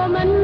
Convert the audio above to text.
woman.